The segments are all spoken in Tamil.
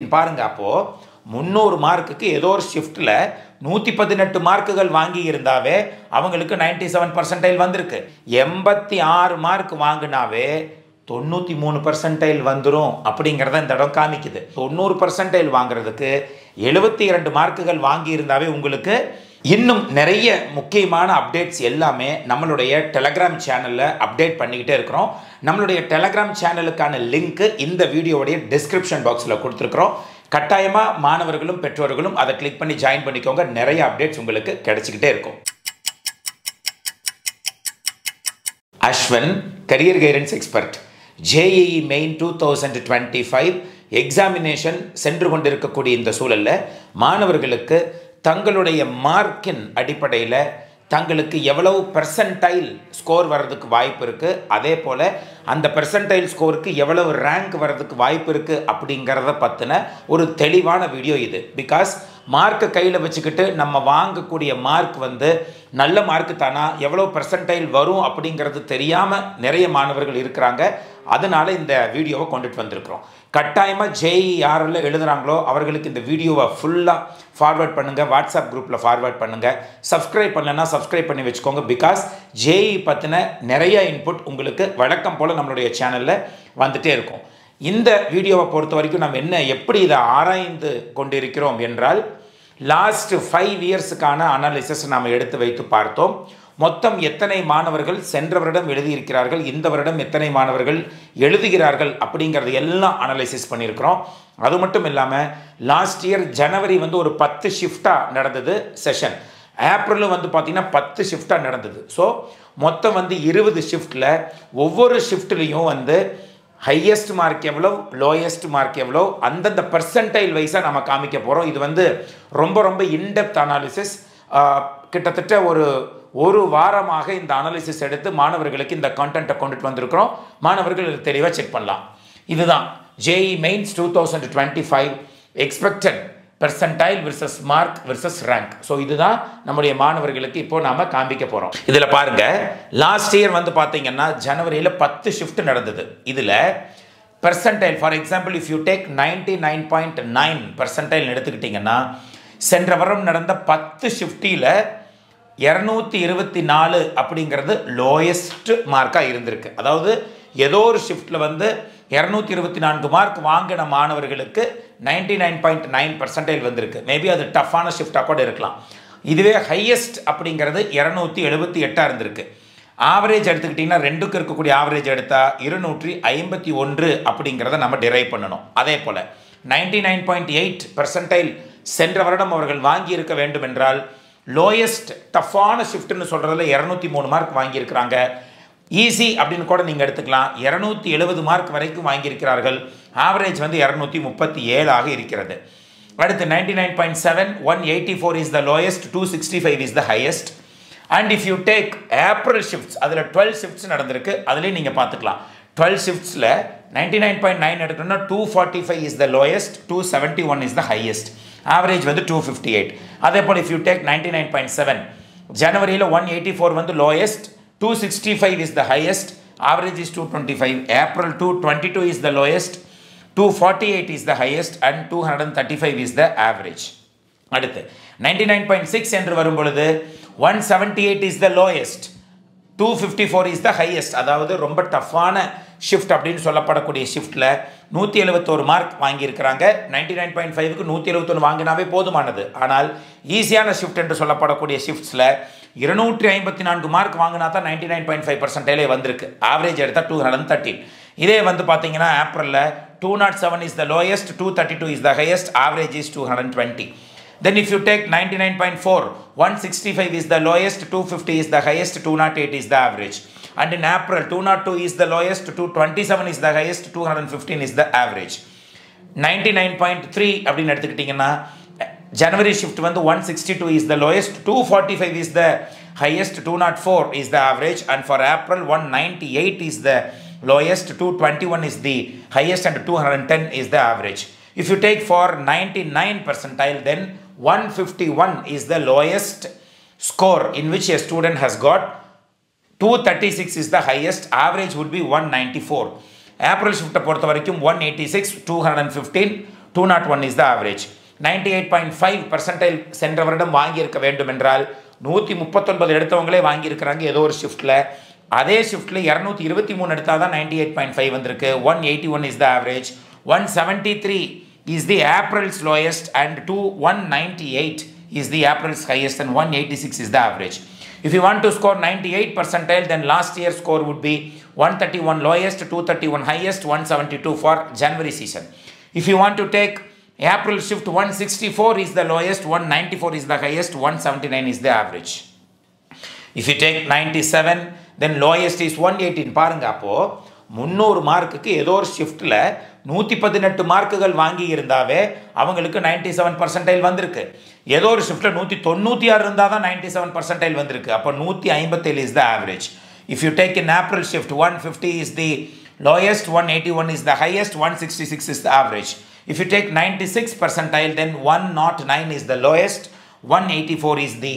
பாருங்க அப்போ முந்நூறு மார்க்குக்கு ஏதோ ஒரு ஷிஃப்ட்டில் நூற்றி பதினெட்டு மார்க்குகள் வாங்கி இருந்தாவே அவங்களுக்கு நைன்டி செவன் பர்சன்டைல் வந்திருக்கு. எண்பத்தி ஆறு மார்க் வாங்கினாவே தொண்ணூற்றி மூணு பர்சன்டைல் வந்துடும் அப்படிங்கிறத இந்த இடம் காமிக்குது. தொண்ணூறு பர்சன்டைல் வாங்குறதுக்கு எழுபத்தி இரண்டு மார்க்குகள் வாங்கி இருந்தாவே உங்களுக்கு இன்னும் நிறைய முக்கியமான அப்டேட்ஸ் எல்லாமே நம்மளுடைய டெலகிராம் சேனலில் அப்டேட் பண்ணிக்கிட்டே இருக்கிறோம். நம்மளுடைய டெலகிராம் சேனலுக்கான லிங்க்கு இந்த வீடியோவுடைய டிஸ்கிரிப்ஷன் பாக்ஸில் கொடுத்துருக்குறோம். கட்டாயமாக மாணவர்களும் பெற்றோர்களும் அதை கிளிக் பண்ணி ஜாயின் பண்ணிக்கோங்க. நிறைய அப்டேட்ஸ் உங்களுக்கு கிடைச்சிக்கிட்டே இருக்கும். Ashwin career guidance expert JEE main two thousand twenty five examination சென்று கொண்டிருக்கக்கூடிய இந்த சூழலில் மாணவர்களுக்கு தங்களுடைய மார்க்கின் அடிப்படையில் தங்களுக்கு எவ்வளவு பெர்சன்டைல் ஸ்கோர் வர்றதுக்கு வாய்ப்பு இருக்குது அதே போல் அந்த பெர்சன்டைல் ஸ்கோருக்கு எவ்வளவு ரேங்க் வர்றதுக்கு வாய்ப்பு இருக்குது அப்படிங்கிறத பற்றின ஒரு தெளிவான வீடியோ இது. பிகாஸ் மார்க்கை கையில் வச்சுக்கிட்டு நம்ம வாங்கக்கூடிய மார்க் வந்து நல்ல மார்க்கு தானா எவ்வளோ பெர்சன்டைல் வரும் அப்படிங்கிறது தெரியாமல் நிறைய மாணவர்கள் இருக்கிறாங்க. அதனால் இந்த வீடியோவை கொண்டுட்டு வந்திருக்கிறோம். கட்டாயமாக ஜேஇஆரில் எழுதுகிறாங்களோ அவர்களுக்கு இந்த வீடியோவை ஃபுல்லாக ஃபார்வர்ட் பண்ணுங்கள் வாட்ஸ்அப் குரூப்பில் ஃபார்வர்ட் பண்ணுங்கள் சப்ஸ்கிரைப் பண்ணலன்னா சப்ஸ்கிரைப் பண்ணி வச்சுக்கோங்க. பிகாஸ் ஜேஇ பற்றின நிறைய இன்புட் உங்களுக்கு வழக்கம் போல் நம்மளுடைய சேனலில் வந்துகிட்டே இருக்கும். இந்த வீடியோவை பொறுத்த வரைக்கும் நம்ம என்ன எப்படி இதை ஆராய்ந்து கொண்டிருக்கிறோம் என்றால் லாஸ்ட் ஃபைவ் இயர்ஸுக்கான அனாலிசிஸ் நாம் எடுத்து வைத்து பார்த்தோம். மொத்தம் எத்தனை மாணவர்கள் சென்ற வருடம் எழுதியிருக்கிறார்கள் இந்த வருடம் எத்தனை மாணவர்கள் எழுதுகிறார்கள் அப்படிங்கிறது எல்லாம் அனலைசிஸ் பண்ணியிருக்கிறோம். அது மட்டும் இல்லாமல் லாஸ்ட் இயர் ஜனவரி வந்து ஒரு பத்து ஷிஃப்டாக நடந்தது செஷன் ஏப்ரலும் வந்து பார்த்திங்கன்னா பத்து ஷிஃப்டாக நடந்தது. ஸோ மொத்தம் வந்து இருபது ஷிஃப்டில் ஒவ்வொரு ஷிஃப்ட்லேயும் வந்து ஹையஸ்ட் மார்க் எவ்வளோ லோயஸ்ட் மார்க் எவ்வளோ அந்தந்த பர்சன்டைல் வைஸாக நம்ம காமிக்க போகிறோம் இது வந்து ரொம்ப ரொம்ப இன்டெப்த் அனாலிசிஸ் கிட்டத்தட்ட ஒரு ஒரு வாரமாக இந்த அனாலிசிஸ் எடுத்து மாணவர்களுக்கு இந்த கான்டென்ட்டை கொண்டுட்டு வந்திருக்கிறோம். மாணவர்கள் இதை தெளிவாக செக் பண்ணலாம். இதுதான் JEE mains two thousand twenty five expected percentile versus mark versus rank so இதுதான் நம்முடைய மாணவர்களுக்கு இப்போ நாம் காண்பிக்க போகிறோம் இதில் பாருங்க லாஸ்ட் இயர் வந்து பார்த்தீங்கன்னா ஜனவரியில் பத்து ஷிஃப்ட் நடந்தது. இதில் percentile for example if you take ninety nine point nine percentile எடுத்துக்கிட்டிங்கன்னா சென்ற வாரம் நடந்த பத்து ஷிஃப்டியில் இரநூத்தி இருபத்தி நாலு அப்படிங்கிறது லோயஸ்ட் மார்க்காக இருந்திருக்கு. அதாவது ஏதோ ஒரு ஷிஃப்ட்டில் வந்து இரநூத்தி இருபத்தி நான்கு மார்க் வாங்கின மாணவர்களுக்கு ninety nine point nine percentage வந்திருக்கு. மேபி அது டஃப்பான ஷிஃப்டாக கூட இருக்கலாம். இதுவே ஹையஸ்ட் அப்படிங்கிறது இரநூத்தி எழுபத்தி எட்டாக இருந்திருக்கு. ஆவரேஜ் எடுத்துக்கிட்டிங்கன்னா ரெண்டுக்கு இருக்கக்கூடிய ஆவரேஜ் எடுத்தால் இருநூற்றி ஐம்பத்தி ஒன்று அப்படிங்கிறத நம்ம டிரைவ் பண்ணணும். அதே போல் ninety nine point eight percentile சென்ற வருடம் அவர்கள் வாங்கி இருக்க வேண்டும் என்றால் லோயஸ்ட் டஃப்பான ஷிஃப்ட்னு சொல்கிறதுல இரநூத்தி மூணு மார்க் வாங்கியிருக்கிறாங்க. ஈஸி அப்படின்னு கூட நீங்கள் எடுத்துக்கலாம். இரநூத்தி எழுபது மார்க் வரைக்கும் வாங்கியிருக்கிறார்கள். ஆவரேஜ் வந்து இரநூத்தி முப்பத்தி ஏழாக இருக்கிறது. அடுத்து ninety nine point seven one eighty four is the lowest two sixty five is the highest and if you take April shifts அதில் டுவெல் ஷிஃப்ட்ஸ் நடந்திருக்கு அதுலேயும் நீங்கள் பார்த்துக்கலாம். டுவெல் ஷிஃப்ட்ஸில் நைன்டி நைன் பாயிண்ட் நைன் எடுக்கணும்னா two forty five is the lowest two seventy one is the highest average வந்து டூ ஃபிஃப்டி எயிட் அதே போல் if you take ninety nine point seven ஜனவரியில் ஒன் எயிட்டி ஃபோர் வந்து lowest two sixty five is the highest average is two twenty five April two twenty two is the lowest two forty eight is the highest and two hundred and thirty five is the average அடுத்து நைன்டி நைன் பாயிண்ட் சிக்ஸ் என்று வரும் பொழுது one seventy eight is the lowest two fifty four is the highest அதாவது ரொம்ப டஃப்பான ஷிஃப்ட் அப்படின்னு சொல்லப்படக்கூடிய ஷிஃப்ட்டில் நூற்றி எழுபத்தோரு மார்க் வாங்கியிருக்கிறாங்க. நைன்டி நைன் பாயிண்ட் ஃபைவுக்கு நூற்றி எழுபத்தொன்று வாங்கினாவே போதுமானது. ஆனால் ஈஸியான ஷிஃப்ட் என்று சொல்லப்படக்கூடிய ஷிஃப்ட்ஸில் இருநூற்றி ஐம்பத்தி நான்கு மார்க் வாங்கினா தான் நைன்டி நைன் பாயிண்ட் ஃபைவ் பர்சன்டேலே வந்திருக்கு. ஆவரேஜ் எடுத்தால் டூ ஹண்ட்ரட் தேர்ட்டின் இதே வந்து பார்த்தீங்கன்னா ஏப்ரலில் two not seven is the lowest two thirty two is the highest average is two hundred twenty Then if you take 99.4, 165 is the lowest, 250 is the highest, 208 is the average. And in April, 202 is the lowest, 227 is the highest, 215 is the average. 99.3 அப்படின்னு எடுத்துக்கிட்டிங்கன்னா ஜனவரி ஷிஃப்ட் வந்து one sixty two is the lowest two forty five is the highest two naught four is the average and for April one ninety eight is the lowest 221 is the highest and 210 is the average if you take for 99 percentile then 151 is the lowest score in which a student has got. 236 is the highest. Average would be 194 April ஷிஃப்ட்டை பொறுத்த வரைக்கும் one eighty six two hundred and fifteen two not one is the average ninety eight point five percentile சென்ற வருடம் வாங்கியிருக்க வேண்டும் என்றால் நூற்றி முப்பத்தொன்பது எடுத்தவங்களே வாங்கியிருக்கிறாங்க ஏதோ ஒரு ஷிஃப்ட்டில் அதே ஷிஃப்ட்டில் இரநூத்தி இருபத்தி மூணு எடுத்தால் தான் நைன்டி எயிட் பாயிண்ட் ஃபைவ் வந்திருக்கு. One eighty one is the average one seventy three is the April's lowest and to 198 is the April's highest and 186 is the average. If you want to score 98 percentile, then last year's score would be 131 lowest, 231 highest, 172 for January season. If you want to take April shift 164 is the lowest, 194 is the highest, 179 is the average. If you take 97, then lowest is 118. பாருங்க அப்போ முந்நூறு மார்க்குக்கு ஏதோ ஒரு ஷிஃப்ட்டில் நூற்றி பதினெட்டு மார்க்குகள் வாங்கி இருந்தாவே அவங்களுக்கு நைன்டி செவன் பர்சன்டைல் வந்திருக்கு. ஏதோ ஒரு ஷிஃப்ட்டில் நூற்றி தொண்ணூற்றி ஆறு இருந்தால் தான் நைன்டி செவன் பர்சன்டைல் வந்திருக்கு. அப்போ நூற்றி ஐம்பத்தேழு is the average if you take in April shift one fifty is the lowest one eighty one is the highest one sixty six is the average if you take ninety six percentile then one not nine is the lowest one eighty four is the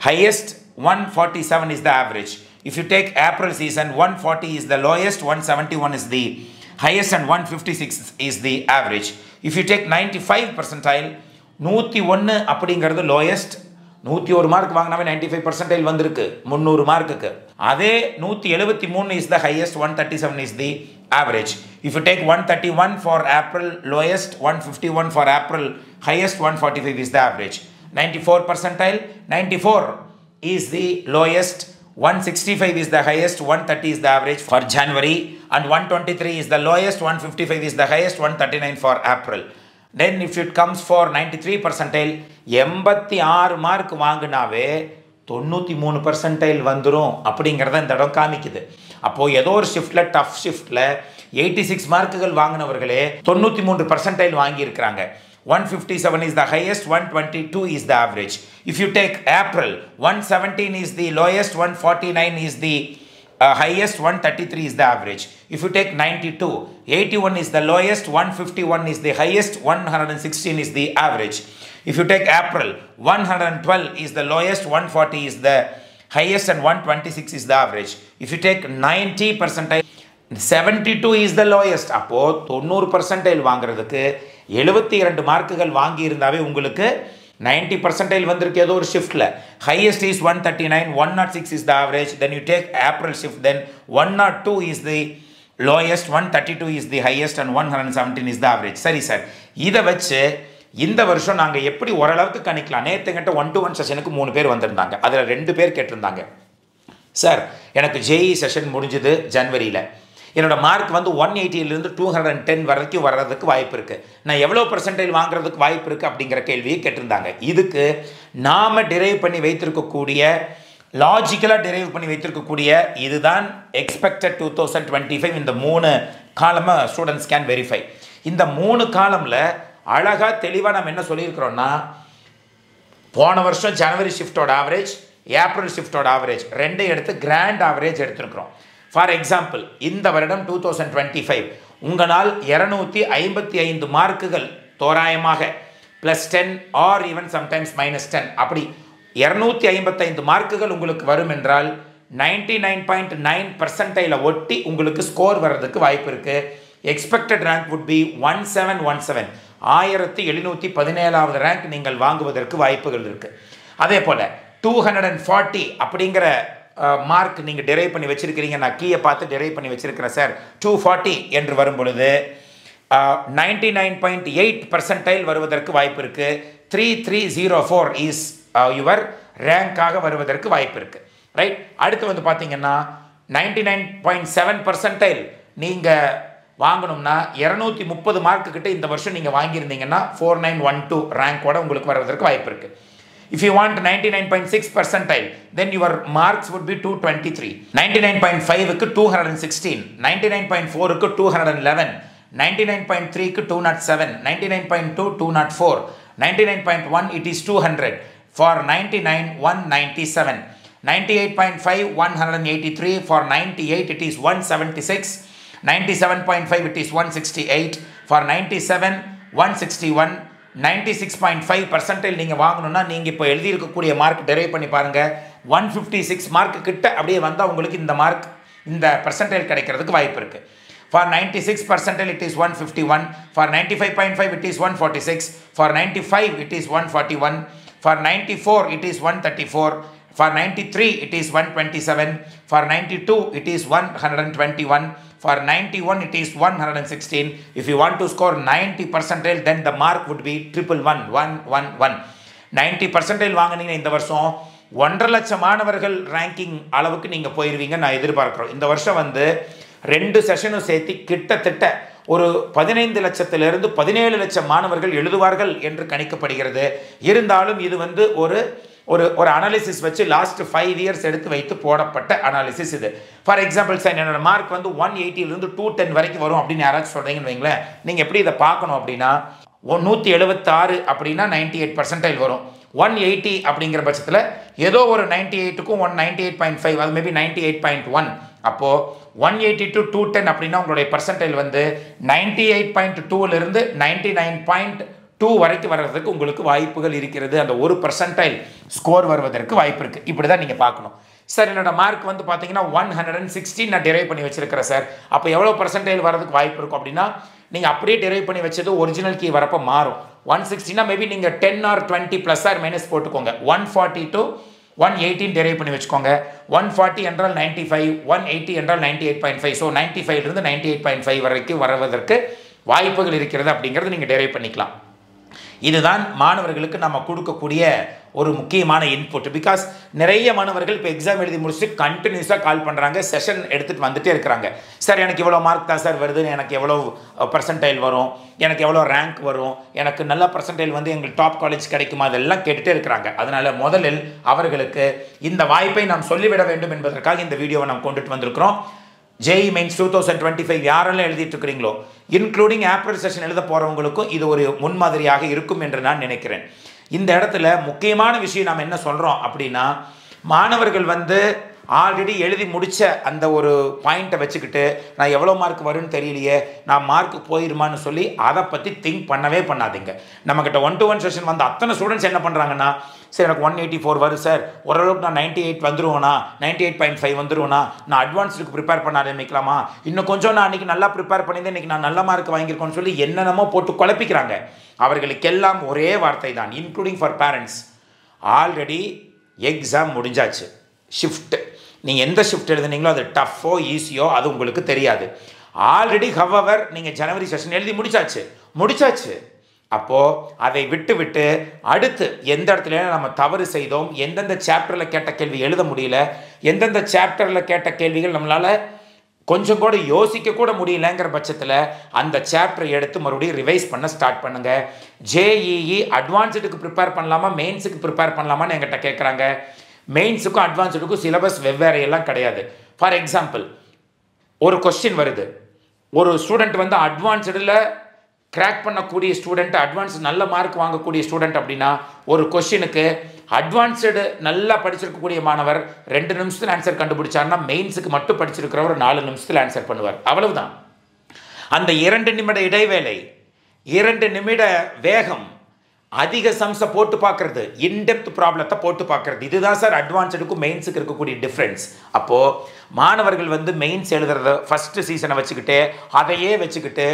highest one forty seven is the average if you take April season one forty is the lowest one seventy one is the highest and 156 is the average. If you take 95 percentile நூற்றி ஒன்று அப்படிங்கிறது லோயஸ்ட் நூற்றி ஒரு மார்க் வாங்கினாவே நைன்டி ஃபைவ் பர்சன்டைல் வந்திருக்கு. முந்நூறு மார்க்குக்கு அதே நூற்றி எழுபத்தி மூணு is the highest one thirty seven is the average if you take one thirty one for April lowest one fifty one for April highest one forty five is the average 94 percentile 94 is the lowest. 165 is the highest 130 is the average for january and 123 is the lowest 155 is the highest 139 for april. Then if it comes for 93 percentile எண்பத்தி ஆறு மார்க் வாங்கினாவே தொண்ணூற்றி மூணு பர்சன்டைல் வந்துடும் அப்படிங்கிறத இந்த இடம் காமிக்குது. அப்போது ஏதோ ஒரு ஷிஃப்டில் டஃப் ஷிஃப்டில் எயிட்டி சிக்ஸ் மார்க்குகள் வாங்கினவர்களே தொண்ணூற்றி மூன்று பர்சன்டைல் வாங்கியிருக்கிறாங்க. 157 is the highest, 122 is the average. If you take April, 117 is the lowest, 149 is the uh, highest, 133 is the average. If you take 92, 81 is the lowest, 151 is the highest, 116 is the average. If you take April, 112 is the lowest, 140 is the highest, and 126 is the average. If you take 90 percentile, 72 is the lowest. அப்போ தொண்ணூறு பர்சன்டைல் வாங்குறதுக்கு எழுபத்தி இரண்டு மார்க்குகள் வாங்கியிருந்தாவே உங்களுக்கு நைன்டி பர்சன்டைல் வந்திருக்கு ஏதோ ஒரு ஷிஃப்ட்டில் highest is one thirty nine one nought six is the average then you take April shift then one nought two is the lowest one thirty two is the highest and one hundred seventeen is the average சரி சார் இதை வச்சு இந்த வருஷம் நாங்கள் எப்படி ஓரளவுக்கு கணிக்கலாம்? நேற்றுங்கிட்ட ஒன் டு ஒன் செஷனுக்கு மூணு பேர் வந்திருந்தாங்க. அதில் ரெண்டு பேர் கேட்டிருந்தாங்க. சார் எனக்கு ஜேஇ செஷன் முடிஞ்சது ஜனவரியில். என்னோட மார்க் வந்து ஒன் எயிட்டியிலேருந்து டூ ஹண்ட்ரட் அண்ட் டென் வரைக்கும் வர்றதுக்கு வாய்ப்பு இருக்குது நான் எவ்வளோ பர்சன்டேஜ் வாங்குறதுக்கு வாய்ப்பு இருக்குது அப்படிங்கிற கேள்வியை கேட்டிருந்தாங்க. இதுக்கு நாம் டிரைவ் பண்ணி வைத்திருக்கக்கூடிய லாஜிக்கலாக டிரைவ் பண்ணி வைத்திருக்கக்கூடிய இதுதான் expected two thousand twenty five இந்த மூணு காலமாக ஸ்டூடெண்ட்ஸ் கேன் வெரிஃபை இந்த மூணு காலமில் அழகாக தெளிவாக நம்ம என்ன சொல்லியிருக்கிறோன்னா போன வருஷம் ஜனவரி ஷிஃப்டோட ஆவரேஜ் ஏப்ரல் ஷிஃப்டோட ஆவரேஜ் ரெண்டையும் எடுத்து கிராண்ட் ஆவரேஜ் எடுத்திருக்கிறோம். ஃபார் எக்ஸாம்பிள் இந்த வருடம் டூ தௌசண்ட் டுவெண்ட்டி ஃபைவ் உங்களால் இரநூத்தி ஐம்பத்தி ஐந்து மார்க்குகள் தோராயமாக plus ten or even sometimes minus ten அப்படி இரநூத்தி ஐம்பத்தைந்து மார்க்குகள் உங்களுக்கு வரும் என்றால் நைன்டி நைன் பாயிண்ட் நைன் பர்சன்டைல ஒட்டி உங்களுக்கு ஸ்கோர் வர்றதுக்கு வாய்ப்பு இருக்குது expected rank would be one seven one seven ஆயிரத்தி எழுநூற்றி பதினேழாவது ரேங்க் நீங்கள் வாங்குவதற்கு வாய்ப்புகள் இருக்குது அதே போல் டூ ஹண்ட்ரட் அண்ட் ஃபார்ட்டி அப்படிங்கிற மார்க் நீங்கள் டெரைவ் பண்ணி வச்சுருக்கிறீங்க. நான் கீயை பார்த்து டெரைவ் பண்ணி வச்சுருக்கிறேன் சார் டூ ஃபார்ட்டி என்று வரும் பொழுது ninety nine point eight percentile வருவதற்கு வாய்ப்பு இருக்குது three three zero four is your ரேங்காக வருவதற்கு வாய்ப்பு இருக்குது ரைட் அடுத்து வந்து பார்த்தீங்கன்னா ninety nine point seven percentile நீங்கள் வாங்கணும்னா இரநூத்தி முப்பது மார்க்கு கிட்ட இந்த வருஷம் நீங்கள் வாங்கியிருந்தீங்கன்னா ஃபோர் நைன் ஒன் டூ ரேங்கோட உங்களுக்கு வருவதற்கு வாய்ப்பு இருக்குது If you want 99.6 percentile, then your marks would be 223. 99.5 216. 99.4 211. 99.3 207. 99.2 204. 99.1 it is 200. For 99 197. 98.5 183. For 98 it is 176. 97.5 it is 168. For 97 161. Ninety six point five percentage நீங்கள் வாங்கணும்னா நீங்கள் இப்போ எழுதியிருக்கக்கூடிய மார்க் டெரைவ் பண்ணி பாருங்கள் ஒன் ஃபிஃப்டி சிக்ஸ் மார்க்கு கிட்ட அப்படியே வந்தால் உங்களுக்கு இந்த மார்க் இந்த பர்சன்டேஜ் கிடைக்கிறதுக்கு வாய்ப்பு இருக்குது for ninety six percentage it is one fifty one for ninety five point five it is one forty six for ninety five it is one forty one for ninety four it is one thirty four For 93, it is 127. For 92, it is 121. For 91, it is 116. If you want to score 90 percentile, then the mark would be triple one, one, one, one. 90 percentile வாங்கினீங்க இந்த வருஷம் ஒன்றரை லட்சம் மாணவர்கள் ரேங்கிங் அளவுக்கு நீங்கள் போயிடுவீங்க நான் எதிர்பார்க்குறோம் இந்த வருஷம் வந்து ரெண்டு செஷனும் சேர்த்து கிட்டத்தட்ட ஒரு பதினைந்து லட்சத்திலிருந்து பதினேழு லட்சம் மாணவர்கள் எழுதுவார்கள் என்று கணிக்கப்படுகிறது இருந்தாலும் இது வந்து ஒரு ஒரு ஒரு அனாலிசிஸ் வச்சு லாஸ்ட் ஃபைவ் இயர்ஸ் எடுத்து வைத்து போடப்பட்ட அனாலிசிஸ் இது. ஃபார் எக்ஸாம்பிள் சார் என்னோட மார்க் வந்து ஒன் எயிட்டிலேருந்து டூ டென் வரைக்கும் வரும் அப்படின்னு யாராச்சும் சொல்கிறீங்கன்னு வைங்களேன். நீங்கள் எப்படி இதை பார்க்கணும் அப்படின்னா நூற்றி எழுபத்தாறு அப்படின்னா நைன்டி எயிட் பர்சன்டைல் வரும். ஒன் எயிட்டி அப்படிங்கிற பட்சத்தில் ஏதோ ஒரு ninety எயிட்டுக்கும் one ninety eight point five அது maybe ninety eight point one அப்போது one eighty to two ten அப்படின்னா உங்களுடைய பர்சன்டைல் வந்து நைன்டி எயிட் பாயிண்ட் டூவிலிருந்து நைன்டி நைன் பாயிண்ட் டூ வரைக்கும் வர்றதுக்கு உங்களுக்கு வாய்ப்புகள் இருக்கிறது. அந்த ஒரு பர்சன்டைல் ஸ்கோர் வருவதற்கு வாய்ப்பு இருக்குது இப்படி தான் நீங்கள் பார்க்கணும். சார் என்னோட மார்க் வந்து பார்த்தீங்கன்னா ஒன் ஹண்ட்ரட் அண்ட் சிக்ஸ்டீன் நான் டெரைவ் பண்ணி வச்சிருக்கிறேன் சார் அப்போ எவ்வளோ பர்சன்டைல் வரதுக்கு வாய்ப்பு இருக்கும் அப்படின்னா நீங்கள் அப்படியே டெரைவ் பண்ணி வச்சது ஒரிஜினல் கீ வரப்போ மாறும். ஒன் சிக்ஸ்டினா மேபி நீங்கள் ten or twenty plus or minus போட்டுக்கோங்க. ஒன் ஃபார்ட்டி டூ ஒன் எயிட்டின் டெரைவ் பண்ணி வச்சுக்கோங்க. ஒன் ஃபார்ட்டி என்றால் நைன்ட்டி ஃபைவ் ஒன் எயிட்டி என்றால் ninety eight point five so ninety ஃபைவ்லேருந்து நைன்ட்டி எயிட் பாயிண்ட் ஃபைவ் வரைக்கும் வருவதற்கு வாய்ப்புகள் இருக்கிறது அப்படிங்கிறது நீங்கள் டெரைவ் பண்ணிக்கலாம். இதுதான் மாணவர்களுக்கு நம்ம கொடுக்கக்கூடிய ஒரு முக்கியமான இன்புட் பிகாஸ் நிறைய மாணவர்கள் இப்போ எக்ஸாம் எழுதி முடிச்சுட்டு கண்டினியூஸாக கால் பண்ணுறாங்க செஷன் எடுத்துகிட்டு வந்துட்டே இருக்கிறாங்க. சார் எனக்கு இவ்வளோ மார்க் தான் சார் வருது எனக்கு எவ்வளோ பர்சன்டைல் வரும்? எனக்கு எவ்வளோ ரேங்க் வரும்? எனக்கு நல்ல பர்சன்டைல் வந்து எங்களுக்கு டாப் காலேஜ் கிடைக்குமா? அதெல்லாம் கேட்டுகிட்டே இருக்கிறாங்க. அதனால் முதலில் அவர்களுக்கு இந்த வாய்ப்பை நாம் சொல்லிவிட வேண்டும் என்பதற்காக இந்த வீடியோவை நாம் கொண்டுட்டு வந்திருக்கிறோம். JEE mains two thousand twenty five யாரெல்லாம் எழுதிட்டு இருக்கிறீங்களோ இன்க்ளூடிங் ஆப்பிள் செஷன் எழுத போகிறவங்களுக்கும் இது ஒரு முன்மாதிரியாக இருக்கும் என்று நான் நினைக்கிறேன். இந்த இடத்துல முக்கியமான விஷயம் நாம் என்ன சொல்கிறோம் அப்படின்னா மாணவர்கள் வந்து ஆல்ரெடி எழுதி முடித்த அந்த ஒரு பாயிண்ட்டை வச்சுக்கிட்டு நான் எவ்வளோ மார்க் வரும்னு தெரியலையே நான் மார்க் போயிருமான்னு சொல்லி அதை பற்றி திங்க் பண்ணவே பண்ணாதீங்க. நம்மக்கிட்ட ஒன் டு ஒன் செஷன் வந்த அத்தனை ஸ்டூடெண்ட்ஸ் என்ன பண்ணுறாங்கன்னா சார் எனக்கு ஒன் எயிட்டி ஃபோர் வரும் சார். ஓரளவுக்கு நான் நைன்ட்டி எயிட் வந்துருவேனா? நைன்ட்டி எயிட் பாயிண்ட் ஃபைவ் வந்துருவேனா? நான் அட்வான்ஸுக்கு ப்ரிப்பேர் பண்ண ஆரம்பிக்கலாமா இன்னும் கொஞ்சம் நான் அன்றைக்கி நல்லா ப்ரிப்பேர் பண்ணியிருந்தேன் இன்றைக்கி நான் நல்ல மார்க் வாங்கியிருக்கோன்னு சொல்லி என்னென்னமோ போட்டு குழப்பிக்கிறாங்க. அவர்களுக்கெல்லாம் ஒரே வார்த்தை தான் including for parents already exam முடிஞ்சாச்சு. ஷிஃப்ட்டு நீங்கள் எந்த ஷிஃப்ட் எழுதுனீங்களோ அது டஃப்போ ஈஸியோ அது உங்களுக்கு தெரியாது. ஆல்ரெடி ஹவர் நீங்கள் ஜனவரி செஷன் எழுதி முடிச்சாச்சு. முடிச்சாச்சு. அப்போது அதை விட்டு விட்டு அடுத்து எந்த இடத்துல நம்ம தவறு செய்தோம் எந்தெந்த சாப்டரில் கேட்ட கேள்வி எழுத முடியல எந்தெந்த சாப்டரில் கேட்ட கேள்விகள் நம்மளால் கொஞ்சம் கூட யோசிக்க கூட முடியலங்கிற பட்சத்தில் அந்த சாப்டரை எடுத்து மறுபடியும் ரிவைஸ் பண்ண ஸ்டார்ட் பண்ணுங்கள் ஜேஇஇ அட்வான்ஸ்டுக்கு ப்ரிப்பேர் பண்ணலாமா மெயின்ஸுக்கு ப்ரிப்பேர் பண்ணலாமான்னு என்கிட்ட கேட்குறாங்க மெயின்ஸுக்கும் அட்வான்ஸ்டுக்கும் சிலபஸ் வெவ்வேறு எல்லாம் கிடையாது. ஃபார் எக்ஸாம்பிள் ஒரு கொஸ்டின் வருது. ஒரு ஸ்டூடெண்ட் வந்து அட்வான்ஸ்டில் கிராக் பண்ணக்கூடிய ஸ்டூடெண்ட் அட்வான்ஸ் நல்ல மார்க் வாங்கக்கூடிய ஸ்டூடெண்ட் அப்படின்னா ஒரு கொஸ்டினுக்கு அட்வான்ஸ்டு நல்லா படிச்சிருக்கக்கூடிய மாணவர் ரெண்டு நிமிஷத்தில் ஆன்சர் கண்டுபிடிச்சார்னா மெயின்ஸுக்கு மட்டும் படிச்சிருக்கிறவர் நாலு நிமிஷத்தில் ஆன்சர் பண்ணுவார். அவ்வளவுதான். அந்த இரண்டு நிமிட இடைவேளை இரண்டு நிமிட வேகம் அதிக சம்ஸை போட்டு பார்க்கறது இன்டெப்த் ப்ராப்ளத்தை போட்டு பார்க்கறது. இதுதான் சார் அட்வான்ஸ்டுக்கும் மெயின்ஸுக்கு இருக்கக்கூடிய டிஃப்ரென்ஸ் அப்போது மாணவர்கள் வந்து மெயின்ஸ் எழுதுறத ஃபஸ்ட்டு சீசனை வச்சுக்கிட்டு அதையே வச்சுக்கிட்டு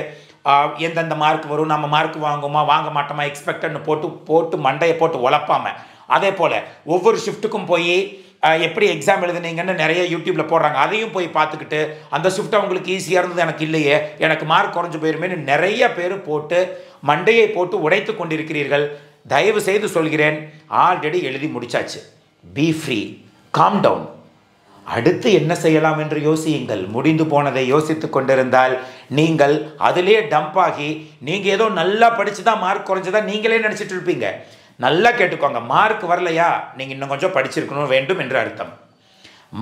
எந்தெந்த மார்க் வரும் நம்ம மார்க் வாங்குமா வாங்க மாட்டோமா எக்ஸ்பெக்டட்னு போட்டு போட்டு மண்டையை போட்டு உழப்பாம. அதே போல் ஒவ்வொரு ஷிஃப்ட்டுக்கும் போய் எப்படி எக்ஸாம் எழுதுனீங்கன்னு நிறைய யூடியூப்பில் போடுறாங்க. அதையும் போய் பார்த்துக்கிட்டு அந்த ஷிஃப்ட் அவங்களுக்கு ஈஸியாக இருந்தது எனக்கு இல்லையே. எனக்கு மார்க் குறைஞ்சு போயிருமேனு நிறைய பேர் போட்டு மண்டையை போட்டு உடைத்து கொண்டிருக்கிறீர்கள். தயவு செய்து சொல்கிறேன் ஆல்ரெடி எழுதி முடிச்சாச்சு. பி ஃப்ரீ காம் டவுன் அடுத்து என்ன செய்யலாம் என்று யோசியுங்கள். முடிந்து போனதை யோசித்து கொண்டிருந்தால் நீங்கள் அதிலே டம்ப் ஆகி நீங்கள் ஏதோ நல்லா படித்து தான் மார்க் குறைஞ்சதா நீங்களே நினச்சிட்டு இருப்பீங்க. நல்லா கேட்டுக்கோங்க. மார்க் வரலையா? நீங்கள் இன்னும் கொஞ்சம் படிச்சிருக்கணும் வேண்டும் என்று அர்த்தம்.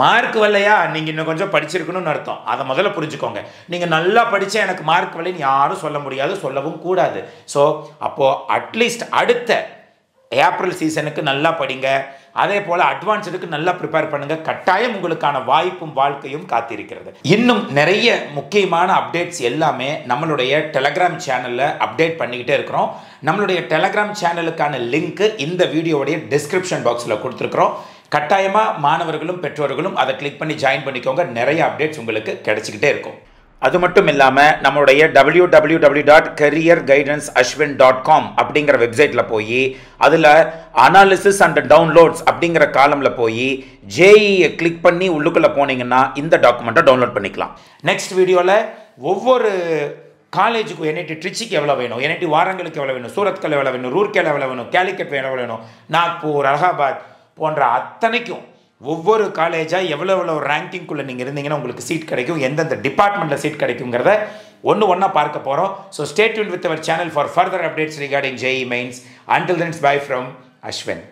மார்க் வரலையா? நீங்கள் இன்னும் கொஞ்சம் படிச்சிருக்கணும்னு அர்த்தம். அதை முதல்ல புரிஞ்சுக்கோங்க. நீங்கள் நல்லா படித்தா எனக்கு மார்க் வரலைன்னு யாரும் சொல்ல முடியாது சொல்லவும் கூடாது. ஸோ அப்போது அட்லீஸ்ட் அடுத்த ஏப்ரல் சீசனுக்கு நல்லா படிங்க. அதே போல் அட்வான்ஸ்டுக்கு நல்லா ப்ரிப்பேர் பண்ணுங்கள் கட்டாயம் உங்களுக்கான வாய்ப்பும் வாழ்க்கையும் காத்திருக்கிறது. இன்னும் நிறைய முக்கியமான அப்டேட்ஸ் எல்லாமே நம்மளுடைய டெலகிராம் சேனலில் அப்டேட் பண்ணிக்கிட்டே இருக்கிறோம். நம்மளுடைய டெலகிராம் சேனலுக்கான லிங்க்கு இந்த வீடியோவுடைய டிஸ்கிரிப்ஷன் பாக்ஸில் கொடுத்துருக்குறோம். கட்டாயமாக மாணவர்களும் பெற்றோர்களும் அதை கிளிக் பண்ணி ஜாயின் பண்ணிக்கோங்க. நிறைய அப்டேட்ஸ் உங்களுக்கு கிடைச்சிக்கிட்டே இருக்கும். அது மட்டும் இல்லாமல் நம்மளுடைய W W W dot career guidance Ashwin dot com அப்படிங்கிற வெப்சைட்டில் போய் அதில் அனாலிசிஸ் அண்ட் டவுன்லோட்ஸ் அப்படிங்கிற காலமில் போய் ஜேஇயை கிளிக் பண்ணி உள்ளுக்குள்ளே போனீங்கன்னா இந்த டாக்குமெண்ட்டை டவுன்லோட் பண்ணிக்கலாம். நெக்ஸ்ட் வீடியோவில் ஒவ்வொரு காலேஜுக்கு என்ஐடி ட்ரிச்சிக்கு எவ்வளோ வேணும்? என்ஐடி வாரங்களுக்கு எவ்வளோ வேணும்? சூரத்கல் எவ்வளோ வேணும்? ரூர்கேல் எவ்வளோ வேணும்? கேலிக்கட் எவ்வளோ வேணும்? நாக்பூர் அலகாபாத் போன்ற அத்தனைக்கும் ஒவ்வொரு காலேஜாக எவ்வளோ எவ்வளோ ரேங்கிங்குள்ளே நீங்கள் இருந்தீங்கன்னா உங்களுக்கு சீட் கிடைக்கும். எந்தெந்த டிபார்ட்மெண்ட்டில் சீட் கிடைக்குங்கிறத ஒன்று ஒன்றா பார்க்க போகிறோம் so stayed with our channel for further updates regarding JEE mains until then's bye from Ashwin